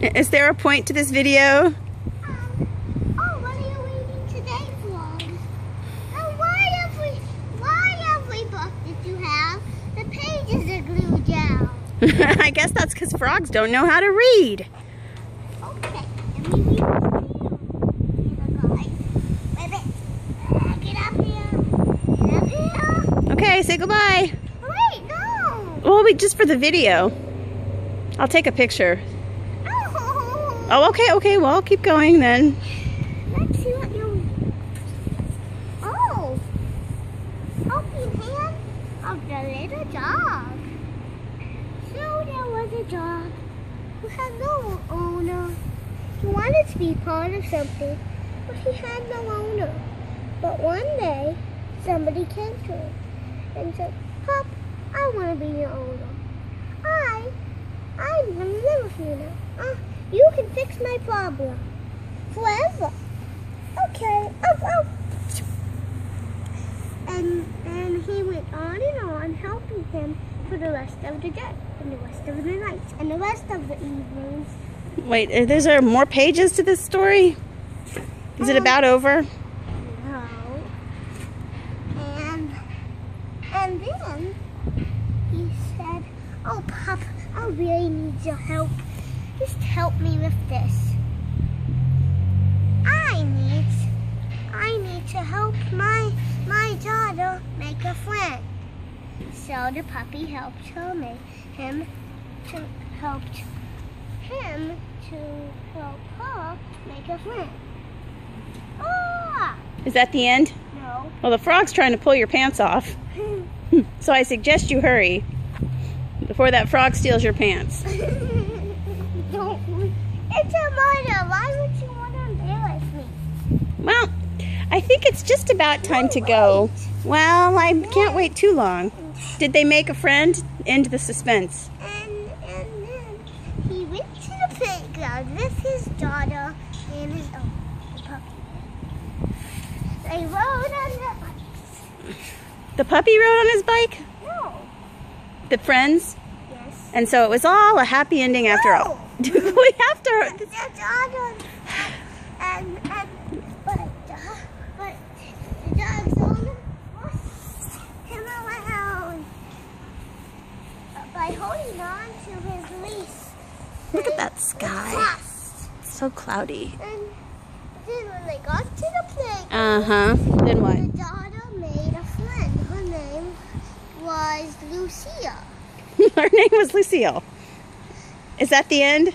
Is there a point to this video? Um, oh, what are you reading today, Vlog? Oh, why every, why every book that you have, the pages are glued down? I guess that's because frogs don't know how to read. Okay, let me read you. Here, guys. Wait a minute. Get up here. Get up here. Okay, say goodbye. Wait, no. Well, we just for the video. I'll take a picture. Oh. Okay, okay. Well, keep going then. Oh. Helping hand of the little dog. So there was a dog who had no owner. He wanted to be part of something, but he had no owner. But one day, somebody came to him and said, Pop, I want to be your owner. I, I'm going to live with you now. Uh, you can fix my problem. Forever. Okay. Oh, oh. And, and he went on and on helping him for the rest of the day, and the rest of the nights, and the rest of the evenings. Wait, is there are more pages to this story? Is it Um, about over? No. And and then he said, "Oh, Pop, I really need your help. Just help me with this. To help my my daughter make a friend." So the puppy helped her make him to helped him to help her make a friend. Ah! Is that the end? No. Well, the frog's trying to pull your pants off. So I suggest you hurry before that frog steals your pants. Don't. It's a murder. Why would you want to embarrass me? Well, I think it's just about time to go. Well, I can't wait too long. Did they make a friend? End the suspense. And and then he went to the playground with his daughter and his the puppy. They rode on the bikes. The puppy rode on his bike? No. The friends? Yes. And so it was all a happy ending after all. No. we have to. The daughter and and but uh, but the dog's owner pushed him around by holding on to his leash. Look at that sky. So cloudy. And then when they got to the playground, Uh huh. Then what? the daughter made a friend. Her name was Lucia. Her name was Lucille. Is that the end?